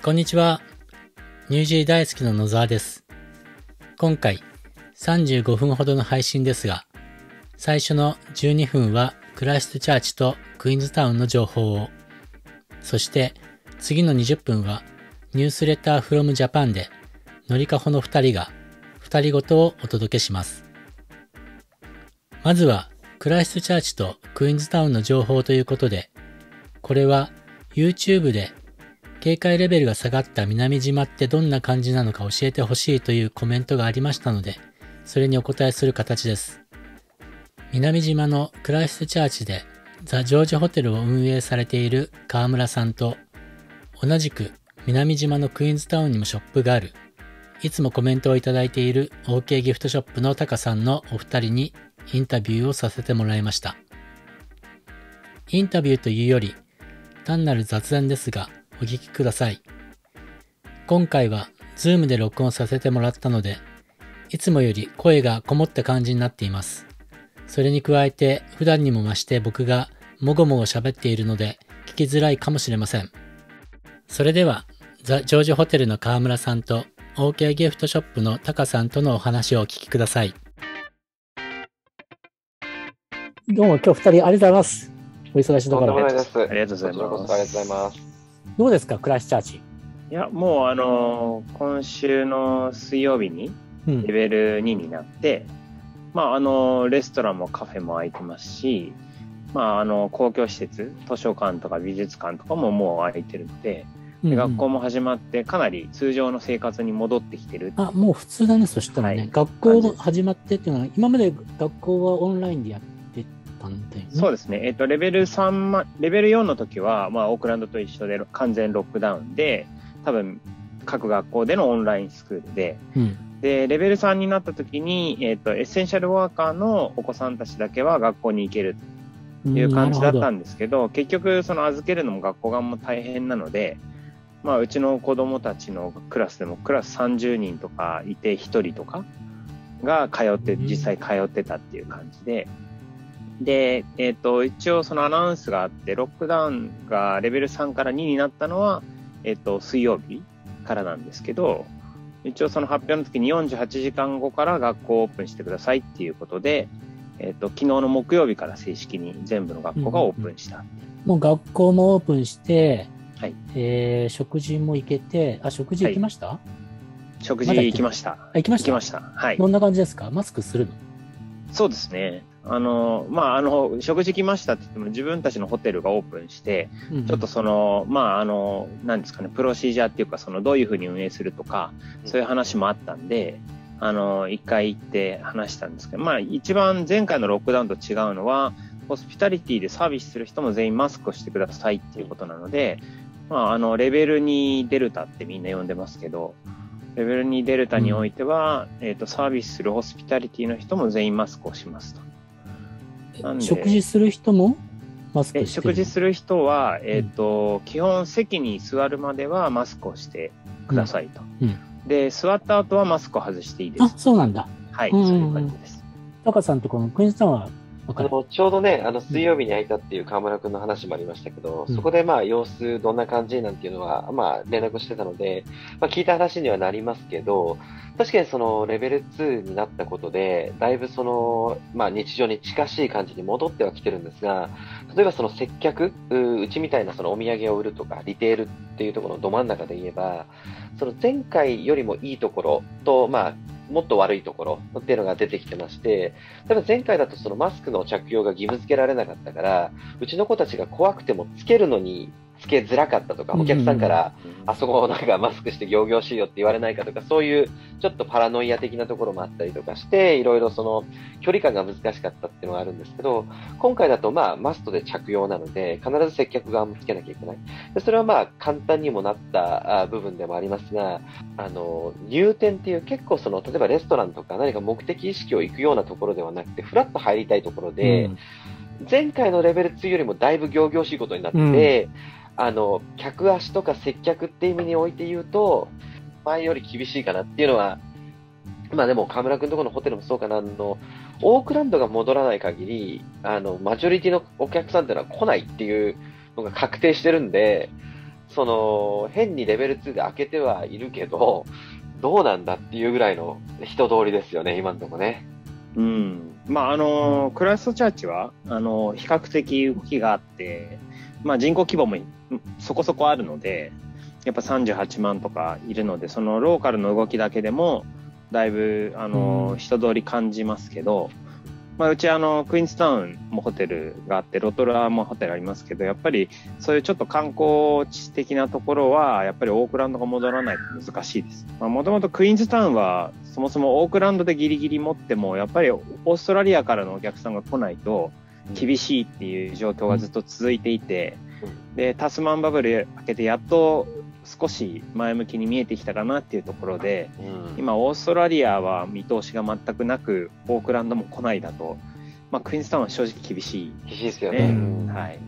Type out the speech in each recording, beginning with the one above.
こんにちは。ニュージー大好きの野沢です。今回35分ほどの配信ですが、最初の12分はクライストチャーチとクイーンズタウンの情報を、そして次の20分はニュースレターフロムジャパンでのりかほの2人が2人ごとをお届けします。まずはクライストチャーチとクイーンズタウンの情報ということで、これは YouTube で警戒レベルが下がった南島ってどんな感じなのか教えてほしいというコメントがありましたので、それにお答えする形です。南島のクライストチャーチでザ・ジョージホテルを運営されている川村さんと、同じく南島のクイーンズタウンにもショップがある、いつもコメントをいただいている OK ギフトショップのタカさんのお二人にインタビューをさせてもらいました。インタビューというより、単なる雑談ですが、お聞きください。今回は Zoom で録音させてもらったので、いつもより声がこもった感じになっています。それに加えて普段にも増して僕がもごもご喋っているので聞きづらいかもしれません。それでは、ザ・ジョージホテルの川村さんと OK ギフトショップのタカさんとのお話をお聞きください。どうも今日二人ありがとうございます。お忙しいところ。ありがとうございますありがとうございます。どうですかクライストチャーチ？いや、もうあのー今週の水曜日にうんレベル2になって、まあ、あの、レストランもカフェも開いてますし、まあ、あの、公共施設、図書館とか美術館とかももう開いてるので、で学校も始まって、かなり通常の生活に戻ってきてる。あ、もう普通だね、そしたらね。はい学校が始まってっていうのは、今まで学校はオンラインでやってたんだよね。そうですね。えっと、レベル3ま、レベル4の時は、まあ、オークランドと一緒で完全ロックダウンで、多分、各学校でのオンラインスクールで、うん。で、レベル3になった時に、えっ、と、エッセンシャルワーカーのお子さんたちだけは学校に行けるという感じだったんんですけど、結局、その預けるのも学校側も大変なので、まあ、うちの子供たちのクラスでも、クラス30人とかいて1人とかが通って、うん実際通ってたっていう感じで、で、えっ、と、一応そのアナウンスがあって、ロックダウンがレベル3から2になったのは、えっ、と、水曜日からなんですけど、一応その発表の時に48時間後から学校をオープンしてくださいっていうことで、えっ、と、昨日の木曜日から正式に全部の学校がオープンした。もう学校もオープンして、はいえー、食事も行けて、あ、食事行きました、食事まだ行きました。あ行きました？行きました。はい。どんな感じですか？マスクするの？そうですね。あの、まあ、あの、食事来ましたって言っても自分たちのホテルがオープンして、うんちょっとその、まあ、あの、なんですかね、プロシージャーっていうか、その、どういうふうに運営するとか、そういう話もあったんで、あの、一回行って話したんですけど、まあ、一番前回のロックダウンと違うのは、ホスピタリティでサービスする人も全員マスクをしてくださいっていうことなので、まあ、あの、レベル2デルタってみんな呼んでますけど、レベル2デルタにおいては、えっ、と、サービスするホスピタリティの人も全員マスクをしますと。食事する人もマスク食事する人は、えっ、と、基本席に座るまではマスクをしてくださいと。うんうんで、座った後はマスクを外していいであ、す。そうなんだ。はい、うんそういう感じです。タカさんとこのクイーンズタウンはあの、ちょうどね、あの、水曜日に開いたっていう河村くんの話もありましたけど、うん。そこでまあ、様子どんな感じなんていうのは、まあ、連絡してたので、まあ、聞いた話にはなりますけど、確かにその、レベル2になったことで、だいぶその、まあ、日常に近しい感じに戻ってはきてるんですが、例えばその接客、ううちみたいなそのお土産を売るとか、リテールっていうところのど真ん中で言えば、その前回よりもいいところと、まあ、もっと悪いところっていうのが出てきてまして、例えば前回だとそのマスクの着用が義務付けられなかったから、うちの子たちが怖くてもつけるのにつけづらかったとか、お客さんから、あそこなんかマスクして行々しいよって言われないかとか、そういうちょっとパラノイア的なところもあったりとかして、いろいろその距離感が難しかったっていうのがあるんですけど、今回だとまあマストで着用なので、必ず接客側もつけなきゃいけない。でそれはまあ簡単にもなったあ部分でもありますが、あの、入店っていう結構その、例えばレストランとか何か目的意識を行くようなところではなくて、フラッと入りたいところで、うん。前回のレベル2よりもだいぶ行々しいことになって、あの、客足とか接客って意味において言うと、前より厳しいかなっていうのは、まあでも河村君のところのホテルもそうかな、あの、オークランドが戻らない限り、あの、マジョリティのお客さんっていうのは来ないっていうのが確定してるんで、その、変にレベル2で開けてはいるけど、どうなんだっていうぐらいの人通りですよね、今のとこね。うん。まあ、あの、クライストチャーチは、あの、比較的動きがあって、まあ、人口規模もそこそこあるので、やっぱ38万とかいるので、そのローカルの動きだけでも、だいぶ、あの、人通り感じますけど、まあ、うちあの、クイーンズタウンもホテルがあって、ロトラもホテルありますけど、やっぱりそういうちょっと観光地的なところは、やっぱりオークランドが戻らないと難しいです。まあ、もともとクイーンズタウンは、そもそもオークランドでギリギリ持っても、やっぱりオーストラリアからのお客さんが来ないと厳しいっていう状況がずっと続いていて、で、タスマンバブル開けてやっと少し前向きに見えてきたかなっていうところで、うん、今オーストラリアは見通しが全くなくオークランドも来ないだと、まあ、クイーンズタウンは正直厳しい、厳しいですよね、はい、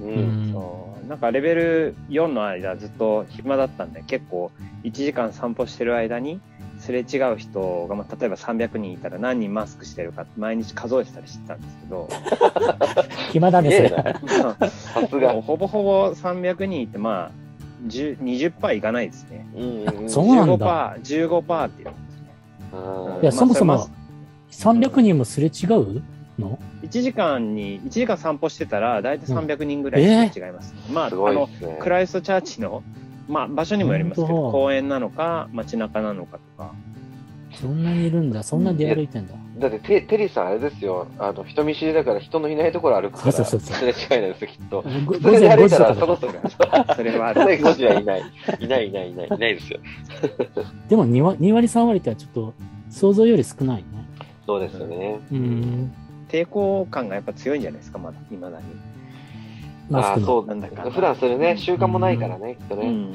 うん、そう。なんかレベル4の間ずっと暇だったんで結構1時間散歩してる間にすれ違う人が、まあ、例えば300人いたら何人マスクしてるか毎日数えてたりしてたんですけど。暇だねそれ。さすが。ほぼほぼ300人いてまあ20%いかないですね。うん、そうなんだ。15%、15%って言うんですね。いや、そもそも300人もすれ違うの ?1 時間に、1時間散歩してたら、大体300人ぐらいすれ違います。うんえー、まあ、あの、クライストチャーチの、まあ、場所にもよりますけど、公園なのか、街中なのかとか。そんなにいるんだ。そんな出歩いてんだ。だってテ、テリーさんあれですよ。あの、人見知りだから人のいないところ歩くから。そうそうそう。すれ違いなんですよ、きっと。午前5時とか。そろそろ。それはある。午前5時はいない。いないいないいない。いないですよ。でも2割、2割3割ってはちょっと想像より少ないね。そうですよね。うん。抵抗感がやっぱ強いんじゃないですか、まだ、いまだに。まあ、そうなんだか普段それね、習慣もないからね、きっとね。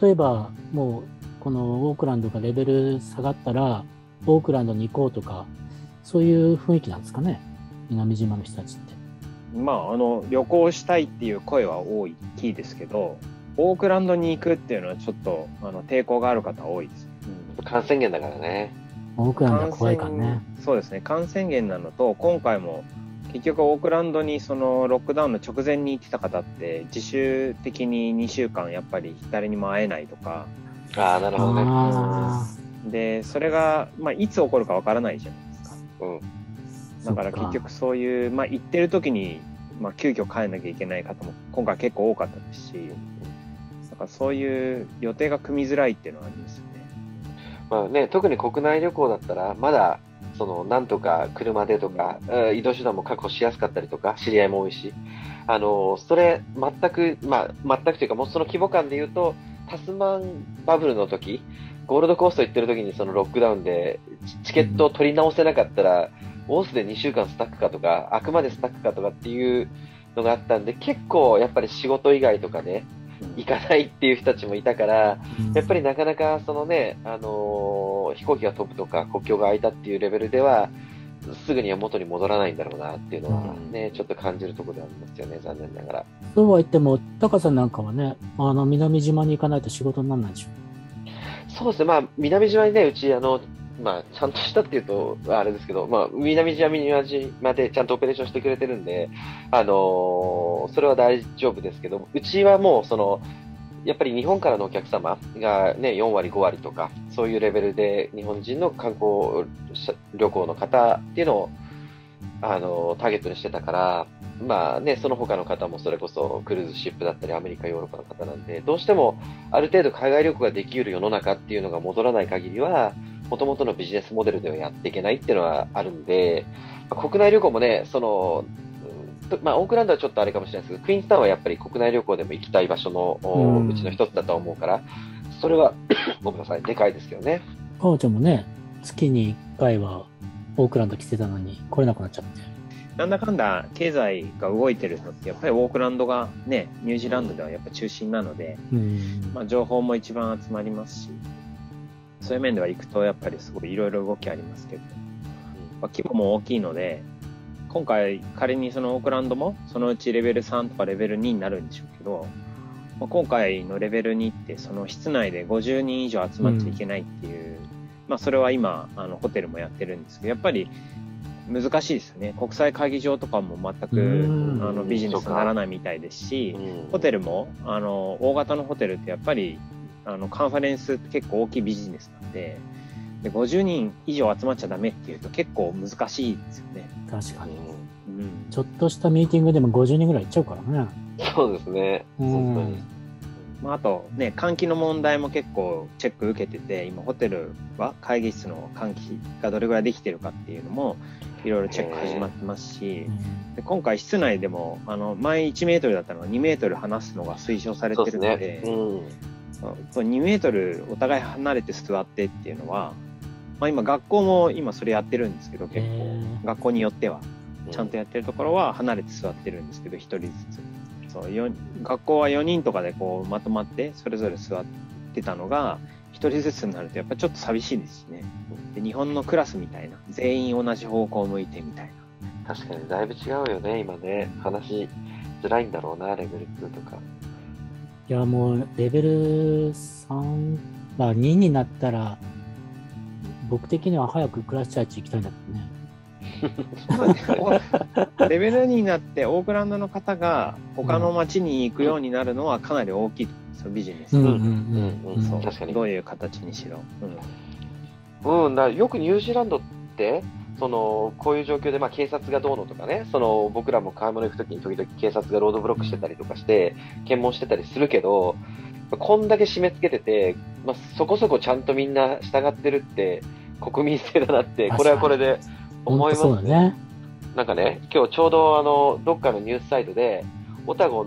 例えば、もう、このオークランドがレベル下がったら、オークランドに行こうとか、そういう雰囲気なんですかね、南島の人たちって。まあ、あの、旅行したいっていう声は多い、キーですけど、オークランドに行くっていうのはちょっと、あの、抵抗がある方多いです。うん、感染源だからね。オークランドは怖いからね。そうですね、感染源なのと、今回も、結局オークランドにそのロックダウンの直前に行ってた方って自主的に2週間やっぱり誰にも会えないとかああなるほどねで、それが、まあ、いつ起こるかわからないじゃないですか。うん。だから結局そういう、まあ、行ってる時に、まあ、急遽帰んなきゃいけない方も今回結構多かったですし、だからそういう予定が組みづらいっていうのはありますよね。まあね、特に国内旅行だったら、まだ、その、なんとか車でとか、移動手段も確保しやすかったりとか、知り合いも多いし、あの、それ、全く、まあ、全くというか、もうその規模感で言うと、タスマンバブルの時、ゴールドコースト行ってる時にそのロックダウンでチケットを取り直せなかったら、オースで2週間スタックかとか、あくまでスタックかとかっていうのがあったんで、結構やっぱり仕事以外とかね、行かないっていう人たちもいたから、やっぱりなかなかそのね、あのー、飛行機が飛ぶとか国境が開いたっていうレベルでは、すぐには元に戻らないんだろうなっていうのはね、ちょっと感じるところでありますよね、残念ながら。そうは言っても、タカさんなんかはね、あの、南島に行かないと仕事にならないでしょ。そうですね、まあ、南島にね、うち、あの、まあ、ちゃんとしたっていうと、あれですけど、まあ、南島、南島でちゃんとオペレーションしてくれてるんで、あのー、それは大丈夫ですけど、うちはもう、その、やっぱり日本からのお客様がね、4割、5割とか、そういうレベルで日本人の観光旅行の方っていうのを、あの、ターゲットにしてたから、まあね、その他の方もそれこそクルーズシップだったりアメリカ、ヨーロッパの方なんで、どうしてもある程度海外旅行ができる世の中っていうのが戻らない限りは、もともとのビジネスモデルではやっていけないっていうのはあるんで、国内旅行もね、その、まあ、オークランドはちょっとあれかもしれないですけど、クイーンズタウンはやっぱり国内旅行でも行きたい場所のうちの一つだと思うから、それは ごめんなさい、でかいですけどね。かおちゃんもね、月に1回はオークランド来てたのに来れなくなっちゃって。なんだかんだ経済が動いてるのってやっぱりオークランドがねニュージーランドではやっぱ中心なので、まあ、情報も一番集まりますしそういう面では行くとやっぱりすごいいろいろ動きありますけど、まあ、規模も大きいので今回仮にそのオークランドもそのうちレベル3とかレベル2になるんでしょうけど、まあ、今回のレベル2ってその室内で50人以上集まっちゃいけないっていう、うん、まあそれは今あのホテルもやってるんですけどやっぱり難しいですね。国際会議場とかも全くあのビジネスにならないみたいですし、ホテルもあの大型のホテルってやっぱりあのカンファレンスって結構大きいビジネスなんでで50人以上集まっちゃダメっていうと結構難しいですよね。確かに、うん、ちょっとしたミーティングでも50人ぐらいいっちゃうからね。そうですね。本当に。まあ、あとね、換気の問題も結構チェック受けてて、今ホテルは会議室の換気がどれぐらいできてるかっていうのも、いろいろチェック始まってますし、で今回室内でも、あの、前1メートルだったのが2メートル離すのが推奨されてるので、でねうん、2メートルお互い離れて座ってっていうのは、まあ今学校も今それやってるんですけど、結構、学校によっては、ちゃんとやってるところは離れて座ってるんですけど、1人ずつ。そう学校は4人とかでこうまとまってそれぞれ座ってたのが1人ずつになるとやっぱちょっと寂しいですしね。で日本のクラスみたいな。全員同じ方向を向いてみたいな。確かにだいぶ違うよね今ね。話しづらいんだろうなレベル2とかいやもうレベル3まあ2になったら僕的には早くクラスチャーチ行きたいんだけどね レベル2になってオークランドの方が他の町に行くようになるのはかなり大きいですよビジネス。確かに。どういう形にしろ。うん、うん、だよくニュージーランドってそのこういう状況で、まあ、警察がどうのとかねその僕らも買い物行くときに時々警察がロードブロックしてたりとかして検問してたりするけどこんだけ締め付けてて、まあ、そこそこちゃんとみんな従ってるって国民性だなってこれはこれで思いますね。ね。なんかね、今日ちょうどあの、どっかのニュースサイトで、オタゴ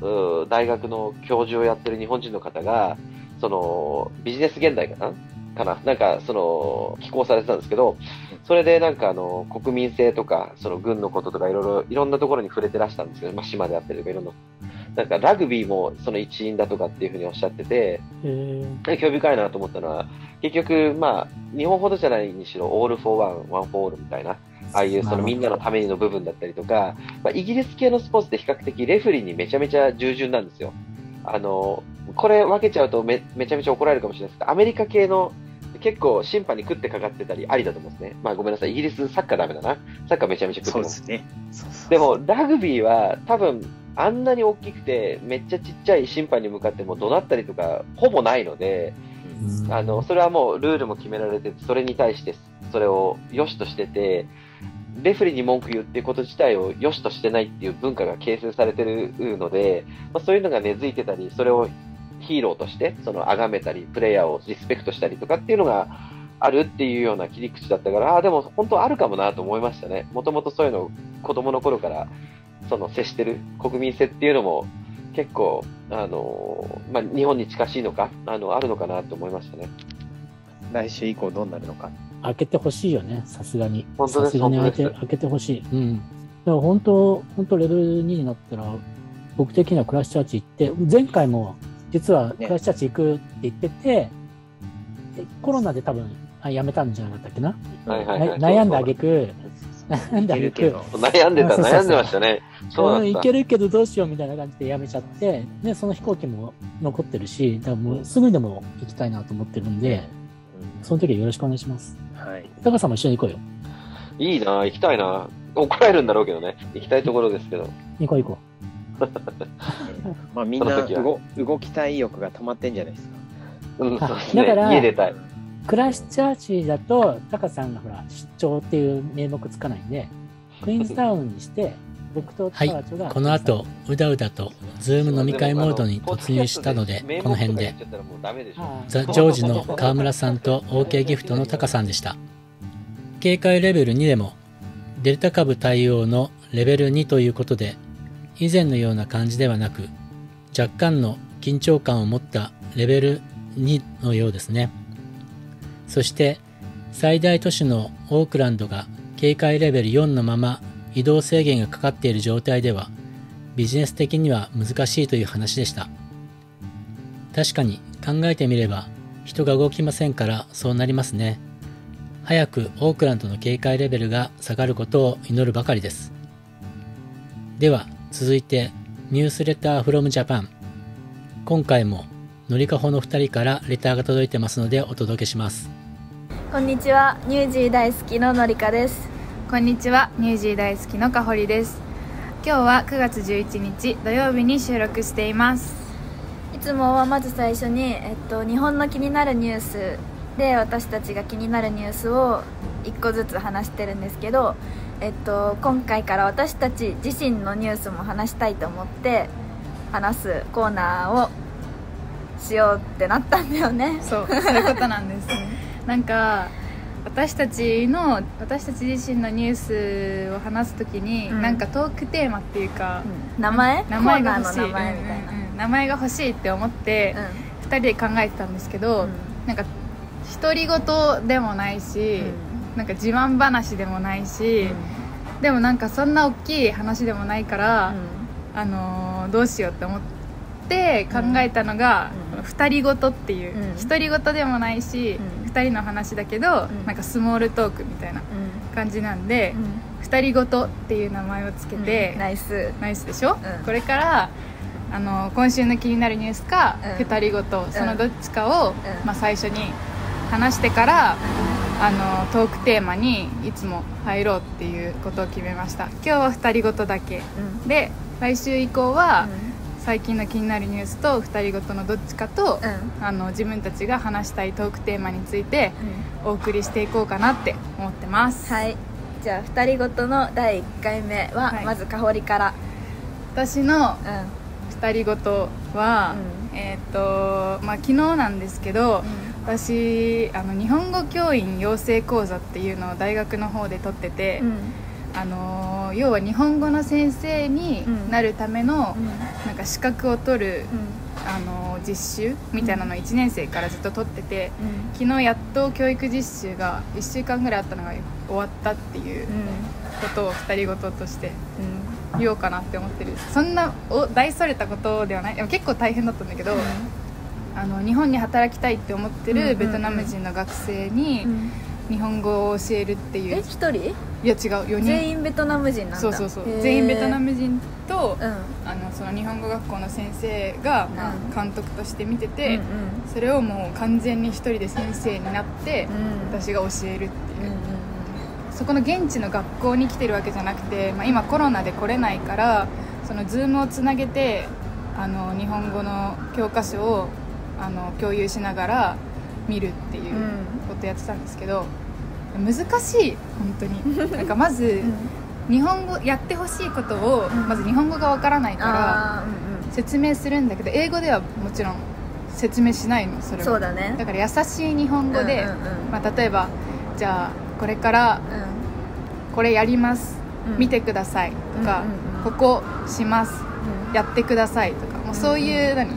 の大学の教授をやってる日本人の方が、その、ビジネス現代かな？かな？なんか、その、寄稿されてたんですけど、それでなんかあの、国民性とか、その軍のこととかいろいろ、いろんなところに触れてらしたんですけど、まあ、島であったりとかいろんな。なんかラグビーもその一員だとかっていうふうにおっしゃってて、興味深いなと思ったのは、結局、まあ、日本ほどじゃないにしろ、 All for one, one for all みたいな、ああいうそのみんなのためにの部分だったりとか、まあ、イギリス系のスポーツって比較的レフリーにめちゃめちゃ従順なんですよ。あの、これ分けちゃうとめめちゃめちゃ怒られるかもしれないですけど、アメリカ系の結構審判に食ってかかってたりありだと思うんですね。まあごめんなさい、イギリスサッカーダメだな。サッカーめちゃめちゃ食ってます。そうですね。そうそうでもラグビーは多分あんなに大きくてめっちゃちっちゃい審判に向かっても怒鳴ったりとかほぼないので、あの、それはもうルールも決められて、それに対してそれを良しとしてて、レフェリーに文句言うっていうこと自体を良しとしてないっていう文化が形成されてるので、まあ、そういうのが根付いてたり、それをヒーローとして、その、崇めたり、プレイヤーをリスペクトしたりとかっていうのがあるっていうような切り口だったから、ああ、でも本当あるかもなと思いましたね。もともとそういうのを子供の頃から、その接してる国民性っていうのも結構、あの、まあ、日本に近しいのか、あの、あるのかなと思いましたね。来週以降どうなるのか。開けてほしいよね、さすがに。本当ですさすがに開け開けてほしい。うん。だから本当、本当レベル2になったら、僕的にはクラッシュチャーチ行って、前回も実はクラッシュチャーチ行くって言ってて、ね、コロナで多分あやめたんじゃなかったっけな、はいはいはい、悩んであげく、悩んであげく。悩んでた、悩んでましたね。そういけるけどどうしようみたいな感じでやめちゃって、ね、その飛行機も残ってるし、だからもうすぐでも行きたいなと思ってるんで、その時はよろしくお願いします。はい。高さんも一緒に行こうよ。いいな行きたいな怒られるんだろうけどね。行きたいところですけど。行こう行こう。まあみんな動動きたい意欲が溜まってんじゃないですか。うん、そうですね。だから、家出たい。クラッシュチャーチだと、タカさんがほら、出張っていう名目つかないんで、クイーンズタウンにして、僕とはい、この後、うだうだと、ズーム飲み会モードに突入したので、この辺で、ザ・ジョージの川村さんと OK ギフトのタカさんでした。警戒レベル2でも、デルタ株対応のレベル2ということで、以前のような感じではなく、若干の緊張感を持ったレベル2のようですね。そして最大都市のオークランドが警戒レベル4のまま移動制限がかかっている状態ではビジネス的には難しいという話でした。確かに考えてみれば人が動きませんからそうなりますね。早くオークランドの警戒レベルが下がることを祈るばかりです。では続いてニュースレターフロムジャパン。今回ものりかほの2人からレターが届いてますのでお届けします。こんにちはニュージー大好きののりかです。こんにちはニュージー大好きのかほりです。今日は9月11日土曜日に収録しています。いつもはまず最初に、えっと、日本の気になるニュースで私たちが気になるニュースを1個ずつ話してるんですけど、えっと、今回から私たち自身のニュースも話したいと思って話すコーナーをしようってなったんだよね。そうそういうことなんです なんか私たちの私たち自身のニュースを話すときに、うん、なんかトークテーマっていうか、うん、名前？名前が欲しい。名前みたいな、うんうん、名前が欲しいって思って、うん、2人で考えてたんですけど、うん、なんか独り言でもないし、うん、なんか自慢話でもないし、でもなんかそんな大きい話でもないから、あのー、どうしようって思って考えたのが、二人ごとっていう独り、言でもないし、うん、2人の話だけど、うん、なんかスモールトークみたいな感じなんで、二人ごとっていう名前をつけて、ナイス。ナイスでしょ、これからあの今週の気になるニュースか、二人ごとそのどっちかを、まあ、最初に話してから、あのトークテーマにいつも入ろうっていうことを決めました。今日は二人ごとだけ、で来週以降は、最近の気になるニュースと2人ごとのどっちかと、うん、あの自分たちが話したいトークテーマについてお送りしていこうかなって思ってます。はい。じゃあ2人ごとの第1回目は、はい、まず香りから。私の2人ごとは、うん、えっ、ー、とまあ昨日なんですけど、うん、私あの日本語教員養成講座っていうのを大学の方で取ってて、あの要は日本語の先生になるための、なんか資格を取る、あの実習みたいなのを1年生からずっと取ってて、昨日やっと教育実習が1週間ぐらいあったのが終わったっていうことを2人ごととして言おうかなって思ってる。そんなお大それたことではない。結構大変だったんだけど、あの日本に働きたいって思ってるベトナム人の学生に、日本語を教えるっていう。え一人？いや違う4人。全員ベトナム人なんだ。そうそうそう。全員ベトナム人と、うん、あのその日本語学校の先生が、まあ、監督として見てて、うんうん、それをもう完全に一人で先生になって、うん、私が教えるっていう、うんうん、そこの現地の学校に来てるわけじゃなくて、まあ、今コロナで来れないからその Zoom をつなげてあの日本語の教科書をあの共有しながら見るっていうことやってたんですけど、難しい本当に。なんかまず、日本語やってほしいことを、まず日本語がわからないから説明するんだけど英語ではもちろん説明しないのそれは。そうだね。だから優しい日本語で、まあ、例えばじゃあこれからこれやります、見てくださいとか、ここします、やってくださいとかもうそういう何、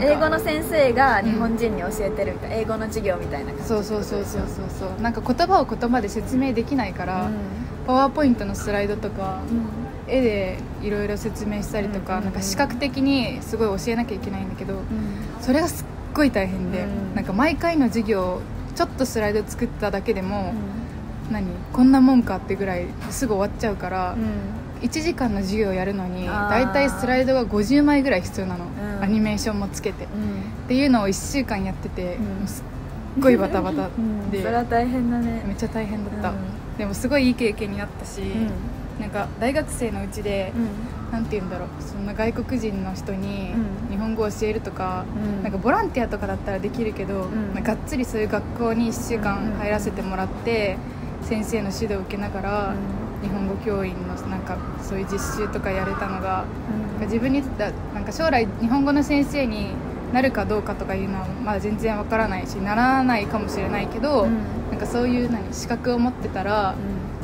英語の先生が日本人に教えてるみたいな、うん、英語の授業みたいなそうそうそうそうそうそう。なんか言葉を言葉で説明できないから、うん、パワーポイントのスライドとか、うん、絵でいろいろ説明したりとか,、なんか視覚的にすごい教えなきゃいけないんだけど、それがすっごい大変で、なんか毎回の授業ちょっとスライド作っただけでも、何こんなもんかってぐらいすぐ終わっちゃうから、1時間の授業をやるのに大体スライドが50枚ぐらい必要なの、うん、アニメーションもつけて、うん、っていうのを1週間やってて、うん、すっごいバタバタで、それは大変だね。めっちゃ大変だった、でもすごいいい経験になったし、なんか大学生のうちで、うん、なんて言うんだろう。そんな外国人の人に日本語を教えるとか,、なんかボランティアとかだったらできるけど、がっつりそういう学校に1週間入らせてもらって、先生の指導を受けながら、日本語教員のなんかそういう実習とかやれたのが、うん、自分になんか将来日本語の先生になるかどうかとかいうのはまだ全然わからないしならないかもしれないけど、うん、なんかそういう何資格を持ってたら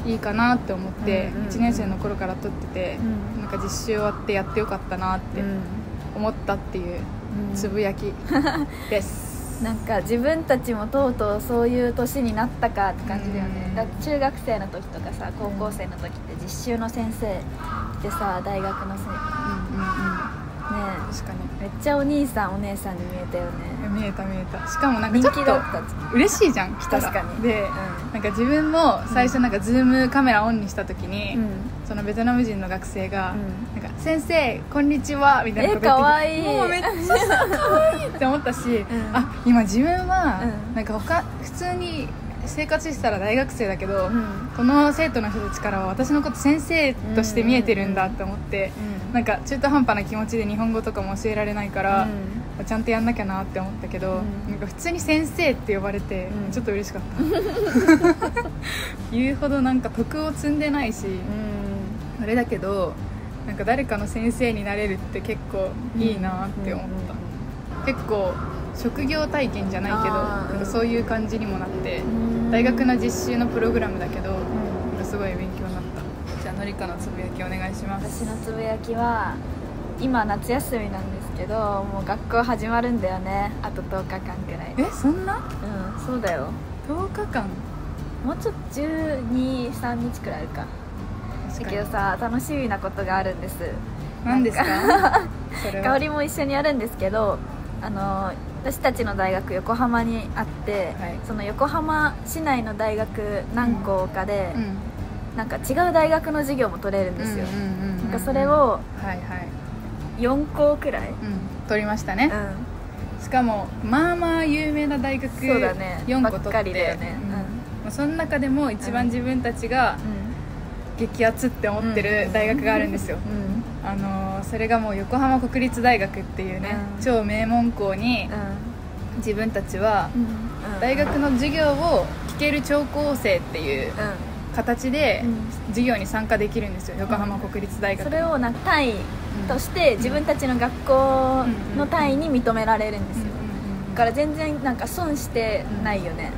いいかなって思って、うん、1年生の頃から取ってて、うん、なんか実習終わってやってよかったなって思ったっていうつぶやきです。なんか自分たちもとうとうそういう年になったかって感じだよね、だ中学生の時とかさ高校生の時って実習の先生でさ大学のせ、うんうんうん、ね確かに。めっちゃお兄さんお姉さんに見えたよね。見えた見えた。しかもなんかちょっと嬉しいじゃん来たら。確かに。で、うん、なんか自分も最初なんかズームカメラオンにした時に、うん、そのベトナム人の学生が「なんか先生こんにちは」みたいなこと言ってかわいい。もうめっちゃかわいいって思ったし、あ今自分はなんか他普通に生活してたら大学生だけど、うん、この生徒の人たちからは私のこと先生として見えてるんだって思って、うん、なんか中途半端な気持ちで日本語とかも教えられないから、うん、ちゃんとやんなきゃなって思ったけど、なんか普通に先生って呼ばれて、ちょっと嬉しかった。言うほどなんか徳を積んでないし、あれだけどなんか誰かの先生になれるって結構いいなって思った、結構職業体験じゃないけどなんかそういう感じにもなって大学の実習のプログラムだけど、なんかすごい勉強になったじゃあのりかのつぶやきお願いします。私のつぶやきは今夏休みなんですけどもう学校始まるんだよね。あと10日間ぐらい。えそんな？うんそうだよ。10日間？もうちょっと123日くらいあるか。だけどさ楽しみなことがあるんです。何ですか？香りも一緒にやるんですけどあの私たちの大学横浜にあって、はい、その横浜市内の大学何校かで、うん、なんか違う大学の授業も取れるんですよ、なんかそれを4校くらい、うん、取りましたね、うん、しかもまあまあ有名な大学そうだね。4校取って。だよね、うん、その中でも一番自分たちが激アツって思ってる大学があるんですよ、あのそれがもう横浜国立大学っていうね、うん、超名門校に、自分たちは大学の授業を聞ける聴講生っていう形で授業に参加できるんですよ横浜国立大学それをな単位として自分たちの学校の単位に認められるんですよ。だから全然なんか損してないよね。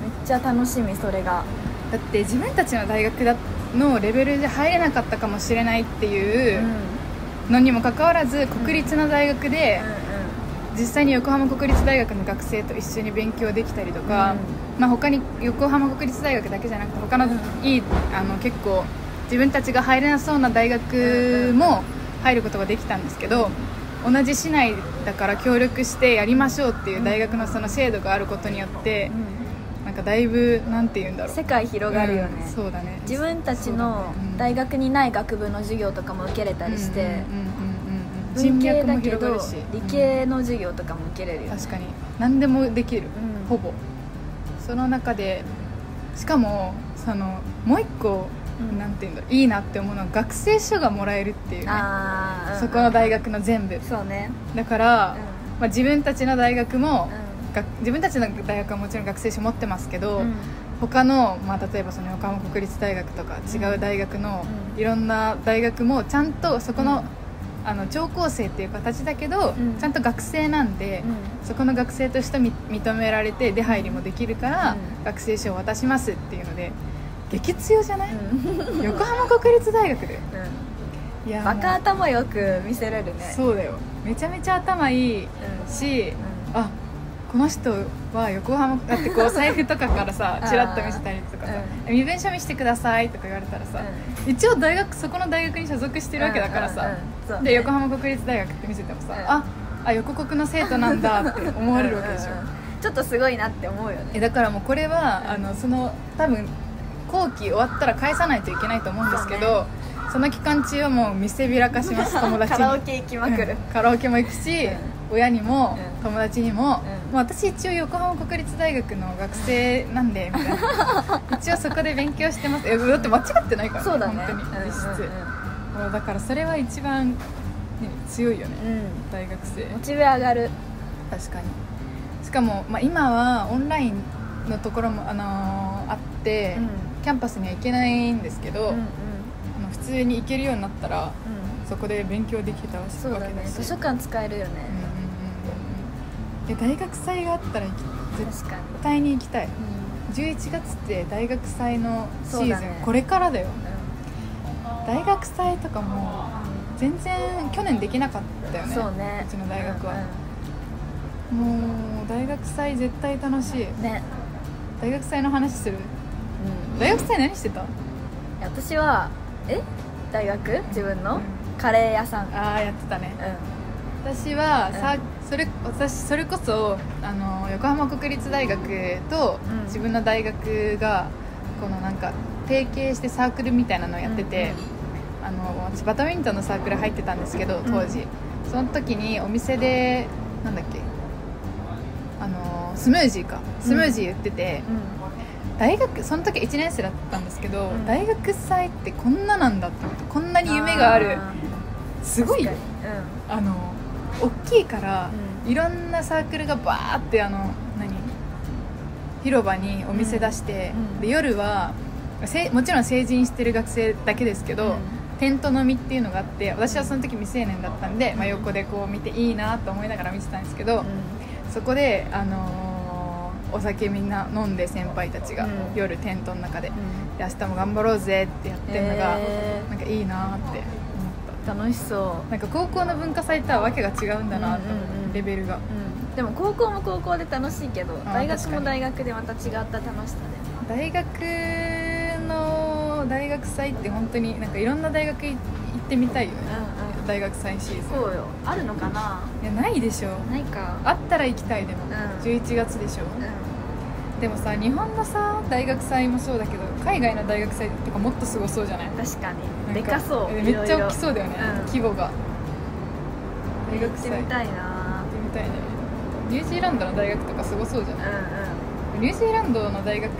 めっちゃ楽しみそれが。だって自分たちの大学だのレベルで入れなかったかもしれないっていうのにもかかわらず国立の大学で実際に横浜国立大学の学生と一緒に勉強できたりとか、まあ、他に横浜国立大学だけじゃなくて他のいいあの結構自分たちが入れなそうな大学も入ることができたんですけど同じ市内だから協力してやりましょうっていう大学のその制度があることによって、なんかだいぶなんて言うんだろう。世界広がるよね、うん、そうだね。自分たちの大学にない学部の授業とかも受けれたりして文系だけど理系の授業とかも受けれるよ、ね、確かに。何でもできる、うん、ほぼ。その中でしかもそのもう一個なんていうんだいいなって思うのは学生証がもらえるっていうね、うん、そこの大学の全部。そうね。だから、まあ、自分たちの大学も、自分たちの大学はもちろん学生証持ってますけど、うん、他の、まあ、例えばその横浜国立大学とか違う大学の、いろんな大学もちゃんとそこの,、あの聴講生っていう形だけど、ちゃんと学生なんで、そこの学生として認められて出入りもできるから、学生証を渡しますっていうので激強じゃない、横浜国立大学で、いやバカ頭よく見せれるね。そうだよ。めちゃめちゃ頭いいし、あこの人は横浜だってこう財布とかからさ チラッと見せたりとかさ「身分証見してください」とか言われたらさ、うん、一応大学そこの大学に所属してるわけだからさ、うんうん、で横浜国立大学って見せてもさ、うん、ああ横国の生徒なんだって思われるわけでしょ。ちょっとすごいなって思うよね。えだからもうこれはあのその多分後期終わったら返さないといけないと思うんですけどその期間中はもう見せびらかします 友達に。カラオケ行きまくる、カラオケも行くし、親にも、友達にも、まあ、私一応横浜国立大学の学生なんでみたいな。一応そこで勉強してます。だって間違ってないから、ね、そうだね。本当に実質、うんうん、だからそれは一番、ね、強いよね、うん、大学生。モチベ上がる。確かに。しかも、まあ、今はオンラインのところも、あのー、あって、うん、キャンパスには行けないんですけど、うんうん、あの普通に行けるようになったら、うん、そこで勉強できたわけだし。そうだね。図書館使えるよね、いや大学祭があったら絶対に行きたい、うん、11月って大学祭のシーズン、ね、これからだよ、うん、大学祭とかも全然去年できなかったよねそうね。うちの大学は、うんうん、もう大学祭絶対楽しい。ね。大学祭の話する、うん、大学祭何してた？私はえ？大学？自分の、カレー屋さん。ああやってたね、うん、私はさ、うん。それ私それこそあの横浜国立大学と自分の大学がこのなんか提携してサークルみたいなのをやってて、うん、あの私バドミントンのサークル入ってたんですけど当時、うん、その時にお店でなんだっけ。あのスムージーか。スムージー売ってて、大学その時1年生だったんですけど、大学祭ってこんななんだってこんなに夢がある。すごい、あの大きいから、いろんなサークルがバーってあの何？広場にお店出して、で夜はせもちろん成人してる学生だけですけど、テント飲みっていうのがあって私はその時未成年だったんで、まあ、横でこう見ていいなと思いながら見てたんですけど、そこで、あのー、お酒みんな飲んで先輩たちが、夜テントの中で,、で明日も頑張ろうぜってやってるのが、えー、なんかいいなって思った。楽しそう。なんか高校の文化祭とはわけが違うんだなと、うんうん、レベルが、うん、でも高校も高校で楽しいけど大学も大学でまた違った楽しさで。大学の大学祭って本当になんかいろんな大学行ってみたいよね、うんうん、大学祭シーズン。そうよ。あるのかな？いやないでしょ。ないか。あったら行きたいでも、うん、11月でしょ、うん、でもさ日本のさ大学祭もそうだけど海外の大学祭とかもっとすごそうじゃない？確かに。でかそう。めっちゃ大きそうだよね、うん、規模が。大学祭行ってみたいな。行ってみたいね。ニュージーランドの大学とかすごそうじゃない、うんうんニュージーランドの大学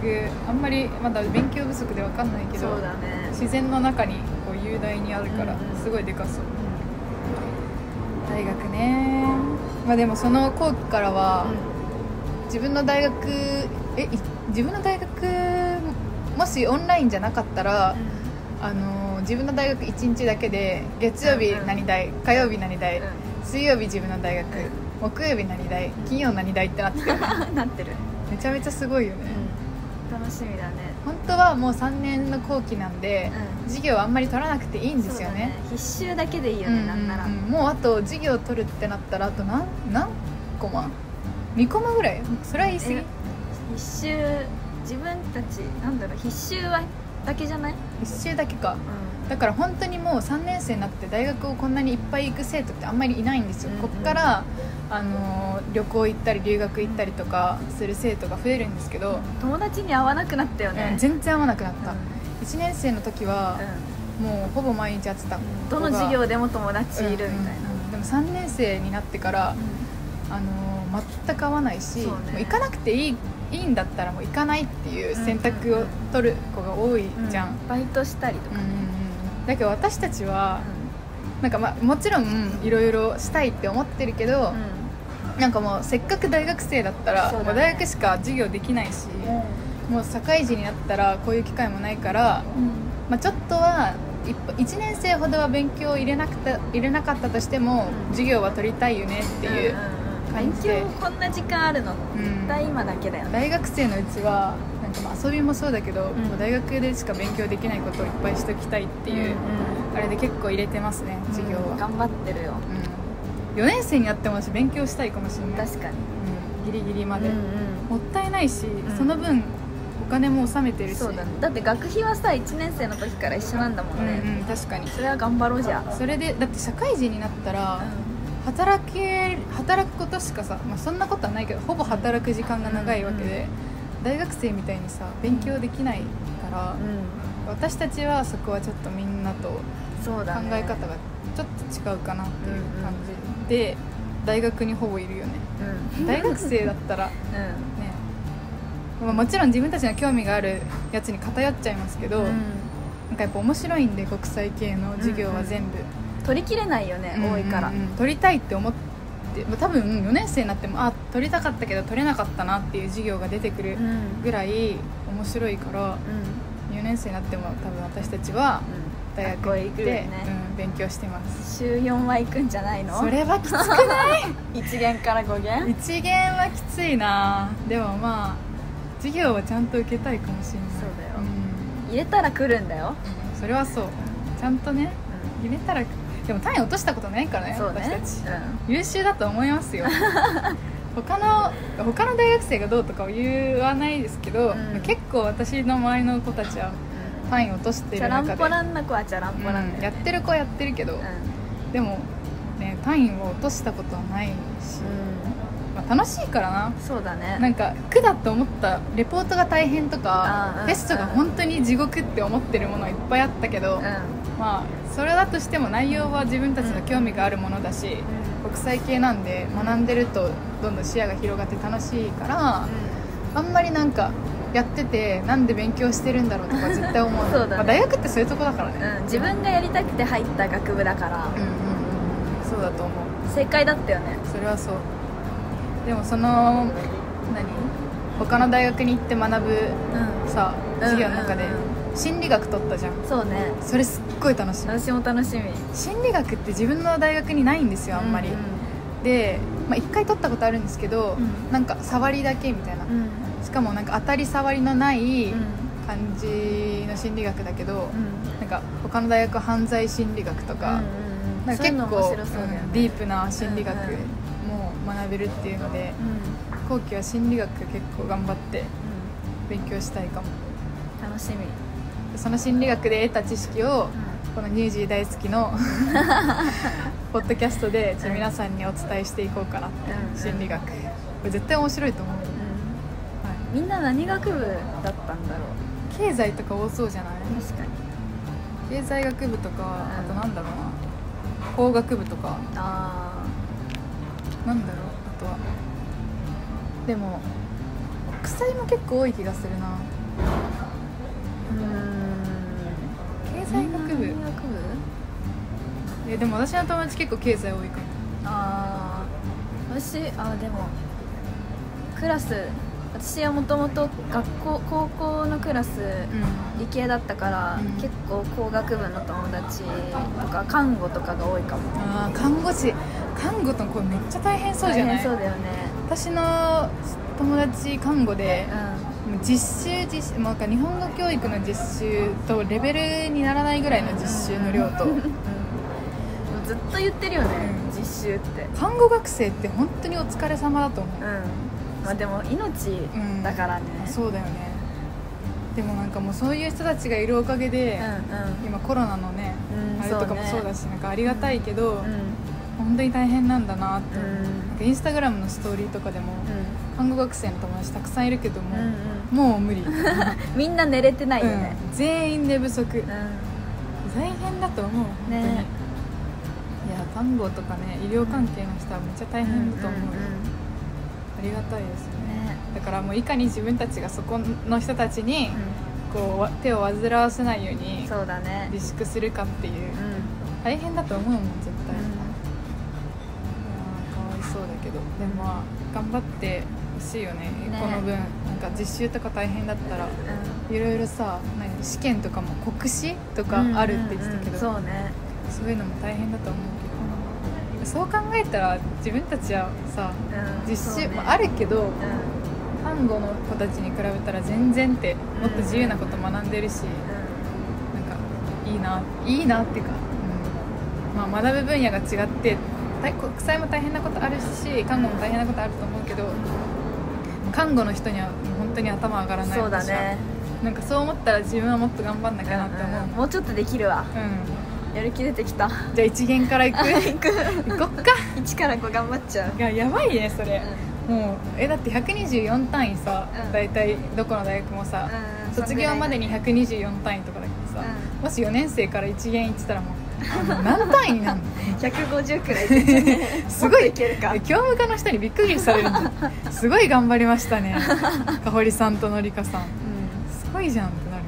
あんまりまだ勉強不足で分かんないけどそうだ、ね、自然の中にこう雄大にあるからすごいでかそう、うん、大学ね。まあでもその後期からは、うん、自分の大学え自分の大学もしオンラインじゃなかったら、うん、あの自分の大学1日だけで月曜日何大、火曜日何大、水曜日自分の大学、木曜日何大金曜何大ってなってる。なってるめちゃめちゃすごいよね、うん、楽しみだね。本当はもう3年の後期なんで、うん、授業あんまり取らなくていいんですよね、ね、必修だけでいいよね、うんなんなら。もうあと授業取るってなったらあと何何コマ？2コマぐらい？それは言い過ぎ？必修自分たちなんだろう必修はだけじゃない？必修だけか、うん、だから本当にもう3年生になって大学をこんなにいっぱい行く生徒ってあんまりいないんですよ、うんうん、こっからあの旅行行ったり留学行ったりとかする生徒が増えるんですけど友達に会わなくなったよね、うん、全然会わなくなった、うん、1年生の時は、うん、もうほぼ毎日会ってた。どの授業でも友達いるみたいな、でも3年生になってから、あの全く会わないし、ね、もう行かなくていいいいんだったらもう行かないっていう選択を取る子が多いじゃん、バイトしたりとかね、だけど私たちは、なんかまあもちろんいろいろしたいって思ってるけど、なんかもうせっかく大学生だったら、ね、もう大学しか授業できないし、うん、もう社会人になったらこういう機会もないから、うん、まあ、ちょっとは1年生ほどは勉強を入れなくて入れなかったとしても、うん、授業は取りたいよねっていう感じで、勉強こんな時間あるの？絶対今だけだよ、ね、大学生のうちはなんかまあ遊びもそうだけど、もう大学でしか勉強できないことをいっぱいしときたいっていう、あれで結構入れてますね授業は、頑張ってるよ、4年生になっても私勉強したいかもしれない。確かに、うん、ギリギリまで、うんうん、もったいないし、うん、その分お金も納めてるし。そうだ,、ね、だって学費はさ1年生の時から一緒なんだもんね、うんうん、確かに。それは頑張ろうじゃそれでだって社会人になったら、働け働くことしかさ、まあ、そんなことはないけどほぼ働く時間が長いわけで、うんうん、大学生みたいにさ勉強できないから、うん、私たちはそこはちょっとみんなと考え方がちょっと違うかなっていう感じ。で、大学にほぼいるよね、うん、大学生だったら、ね。まあ、もちろん自分たちの興味があるやつに偏っちゃいますけど、うん、なんかやっぱ面白いんで国際系の授業は全部、うんうん、取りきれないよね、うんうん、多いから。取りたいって思って多分4年生になってもあ取りたかったけど取れなかったなっていう授業が出てくるぐらい面白いから、うん、4年生になっても多分私たちは、うん。大学行って、ね。うん、勉強してます。週4は行くんじゃないの？それはきつくない？1限から5限1限はきついな。でもまあ授業はちゃんと受けたいかもしれない。そうだよ、うん、入れたら来るんだよ、うん、それはそう。ちゃんとね、入れたらでも単位落としたことないからね、ね、私たち、優秀だと思いますよ。他の他の大学生がどうとかは言わないですけど、結構私の周りの子たちは単位落としてる中で。チャランポランな子はチャランポラン、うん、やってる子はやってるけど、うん、でもね単位を落としたことはないし、まあ、楽しいからな。そうだね。なんか苦だと思ったレポートが大変とかテストが本当に地獄って思ってるものいっぱいあったけど、まあそれだとしても内容は自分たちの興味があるものだし、国際系なんで学んでるとどんどん視野が広がって楽しいから、あんまりなんかやっててなんで勉強してるんだろうとか絶対思う そうだ、ね、まあ、大学ってそういうとこだからね、うん、自分がやりたくて入った学部だから。うんうんうんそうだと思う。正解だったよね。それはそう。でもその何？他の大学に行って学ぶ、うん、さ授業の中で、心理学取ったじゃん。そうね。それすっごい楽しみ私も楽しみ。心理学って自分の大学にないんですよあんまり、うんうん、で、まあ、1回取ったことあるんですけど、うん、なんか触りだけみたいな、うん、しかもなんか当たり障りのない感じの心理学だけど、うん、なんか他の大学は犯罪心理学とか,、なんか結構、ディープな心理学も学べるっていうので、後期は心理学結構頑張って勉強したいかも。楽しみその心理学で得た知識を、このニュージー大好きの ポッドキャストで皆さんにお伝えしていこうかなって、心理学。これ絶対面白いと思う、はい、みんな何学部だったんだろう？経済とか多そうじゃない？確かに。経済学部とか、あとなんだろうな。工学部とか。ああなんだろうあとは。でも国際も結構多い気がするな。うんえでも私の友達結構経済多いかもああ私あでもクラス私はもともと学校高校のクラス、理系だったから、うん、結構工学部の友達とか看護とかが多いかも。ああ看護師。看護とこれめっちゃ大変そうじゃない？そうだよね。私の友達看護で、うん、実習実習、まあ、日本語教育の実習とレベルにならないぐらいの実習の量と、うん、ずっと言ってるよね、うん、実習って。看護学生って本当にお疲れ様だと思う、まあ、でも命だからね、そうだよね。でもなんかもうそういう人たちがいるおかげで、うんうん、今コロナのね、あれとかもそうだし、ね、なんかありがたいけど、本当に大変なんだなって、うん、インスタグラムのストーリーとかでも、うん、看護学生の友達たくさんいるけども、うんうん、もう無理。みんな寝れてないよね、うん、全員寝不足、大変だと思う本当に、ね、いや看護とかね医療関係の人はめっちゃ大変だと思う、うんうんうん、ありがたいですね、ね、だからもういかに自分たちがそこの人たちに、こう手を煩わせないようにそうだね。自粛するかっていう、大変だと思うもん絶対、そうだけど。でもまあ頑張ってほしいよね、ね、この分。なんか実習とか大変だったらいろいろさ何試験とかも国試とかあるって言ってたけど、うんうんうん、そうね。そういうのも大変だと思うけど。そう考えたら自分たちはさ、うん、実習、ね、あ、るけど、看護の子たちに比べたら全然ってもっと自由なこと学んでるし、うん、なんかいいないいなっていうか、うん。まあ、学ぶ分野が違って国際も大変なことあるし看護も大変なことあると思うけど看護の人には本当に頭上がらないそうだね。なんかそう思ったら自分はもっと頑張んなきゃなって思う、うん。うん、もうちょっとできるわ。うん。やる気出てきた。じゃあ一元からいく？行く。行こっか。1から5頑張っちゃう。いややばいねそれ、うん、もうえだって124単位さ、うん、大体どこの大学もさ、うん、卒業までに124単位とかだけどさ、もし4年生から一元行ってたらもう何単位になるの150くらい。すごい。教務課の人にびっくりされる すごい頑張りましたね。かほりさんとのりかさん、うん、すごいじゃんってなる、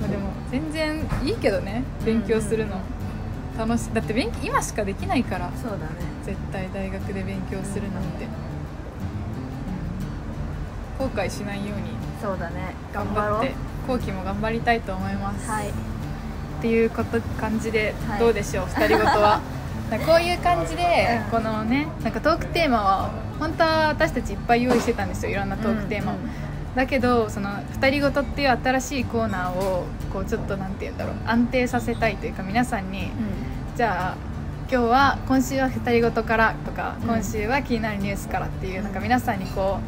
まあ、でも全然いいけどね。勉強するの、楽しだって勉今しかできないから。そうだね。絶対大学で勉強するなんて、うん、後悔しないように。そうだね。頑張って後期も頑張りたいと思います。はいっていうこと感じでどうでしょう、はい、2人ごとは？こういう感じで、このねなんかトークテーマは本当は私たちいっぱい用意してたんですよいろんなトークテーマを、うんうん、だけどその2人ごとっていう新しいコーナーをこうちょっとなんて言うんだろう安定させたいというか皆さんに、うん、じゃあ今日は今週は2人ごとからとか、今週は気になるニュースからっていうなんか皆さんにこ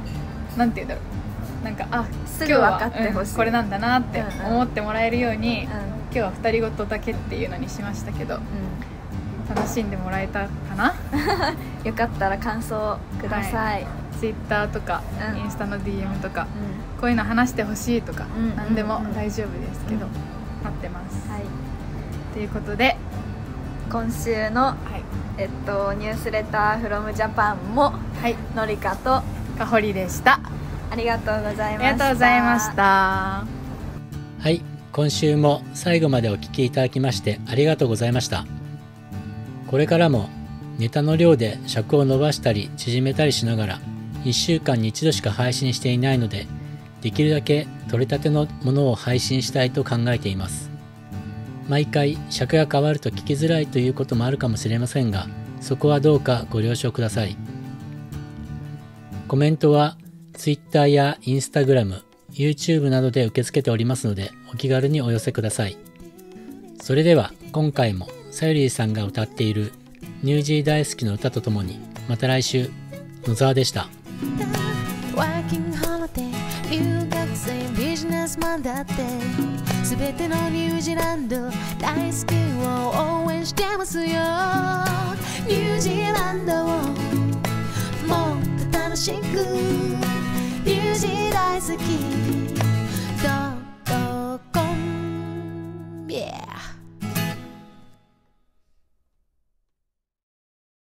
うなんて言うんだろう。なんかあすぐ分かってほしい、うん、これなんだなって思ってもらえるように、今日は2人ごとだけっていうのにしましたけど、うん、楽しんでもらえたかな？よかったら感想ください、はい、Twitter とか、うん、インスタの DM とか、うん、こういうの話してほしいとか、うん、何でも大丈夫ですけど、待ってます、はい、ということで今週のえっとニュースレターフロムジャパンもはい。のりかとかほりでした。ありがとうございました。ありがとうございました。はい今週も最後までお聴きいただきましてありがとうございました。これからもネタの量で尺を伸ばしたり縮めたりしながら1週間に1度しか配信していないのでできるだけ取れたてのものを配信したいと考えています。毎回尺が変わると聞きづらいということもあるかもしれませんがそこはどうかご了承ください。コメントは Twitter や Instagram、YouTube などで受け付けておりますのでお気軽にお寄せください。それでは今回もさゆりーさんが歌っているニュージー大好きの歌とともにまた来週野沢でした。留学生ビジネスマンだって全てのニュージーランド大好きを応援してますよ。ニュージーランドをもっと楽しく。时代之基，多多贡献。